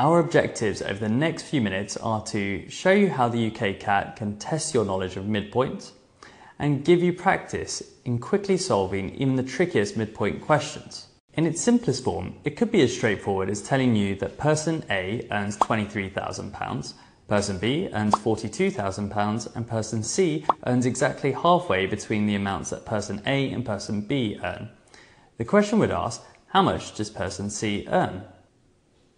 Our objectives over the next few minutes are to show you how the UKCAT can test your knowledge of midpoints and give you practice in quickly solving even the trickiest midpoint questions. In its simplest form, it could be as straightforward as telling you that person A earns £23,000, person B earns £42,000 and person C earns exactly halfway between the amounts that person A and person B earn. The question would ask, how much does person C earn?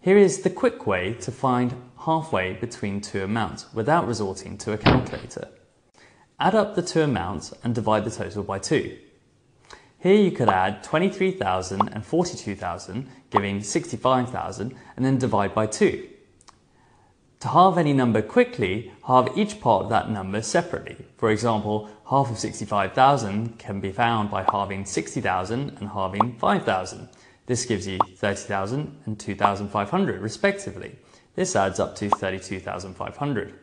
Here is the quick way to find halfway between two amounts without resorting to a calculator. Add up the two amounts and divide the total by 2. Here you could add 23,000 and 42,000, giving 65,000, and then divide by 2. To halve any number quickly, halve each part of that number separately. For example, half of 65,000 can be found by halving 60,000 and halving 5,000. This gives you 30,000 and 2,500 respectively. This adds up to 32,500.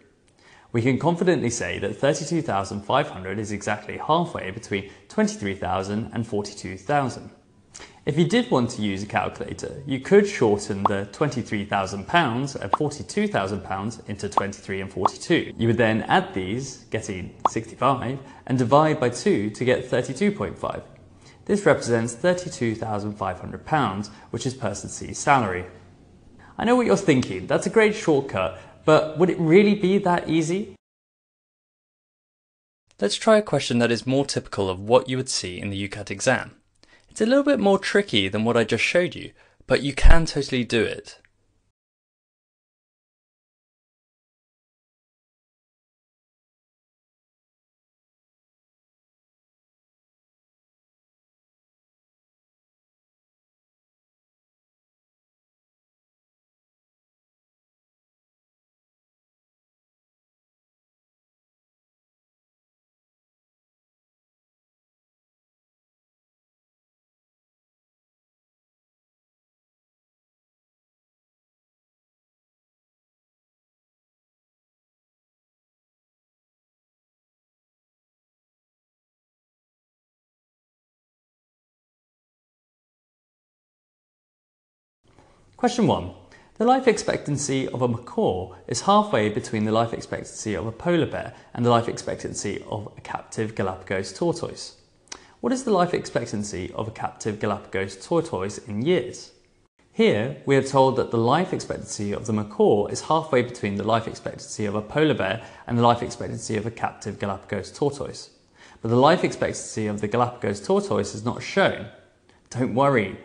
We can confidently say that 32,500 is exactly halfway between 23,000 and 42,000. If you did want to use a calculator, you could shorten the £23,000 and £42,000 into 23 and 42. You would then add these, getting 65, and divide by 2 to get 32.5. This represents £32,500, which is person C's salary. I know what you're thinking, that's a great shortcut, but would it really be that easy? Let's try a question that is more typical of what you would see in the UCAT exam. It's a little bit more tricky than what I just showed you, but you can totally do it. Question 1. The life expectancy of a macaw is halfway between the life expectancy of a polar bear and the life expectancy of a captive Galapagos tortoise. What is the life expectancy of a captive Galapagos tortoise in years? Here, we are told that the life expectancy of the macaw is halfway between the life expectancy of a polar bear and the life expectancy of a captive Galapagos tortoise. But the life expectancy of the Galapagos tortoise is not shown. Don't worry,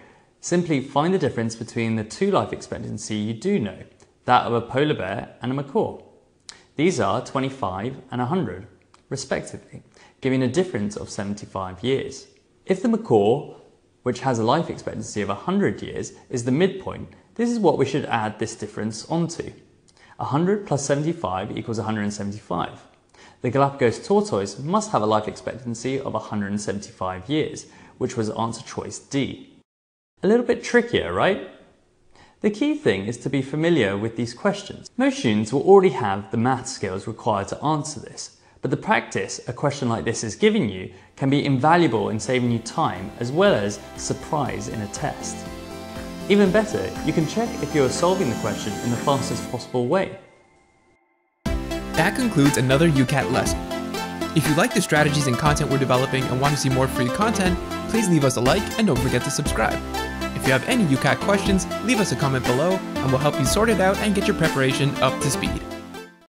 Simply find the difference between the two life expectancy you do know, that of a polar bear and a macaw. These are 25 and 100, respectively, giving a difference of 75 years. If the macaw, which has a life expectancy of 100 years, is the midpoint, this is what we should add this difference onto. 100 plus 75 equals 175. The Galapagos tortoise must have a life expectancy of 175 years, which was answer choice D. A little bit trickier, right? The key thing is to be familiar with these questions. Most students will already have the math skills required to answer this, but the practice a question like this is giving you can be invaluable in saving you time as well as surprise in a test. Even better, you can check if you are solving the question in the fastest possible way. That concludes another UCAT lesson. If you like the strategies and content we're developing and want to see more free content, please leave us a like and don't forget to subscribe. If you have any UCAT questions, leave us a comment below and we'll help you sort it out and get your preparation up to speed.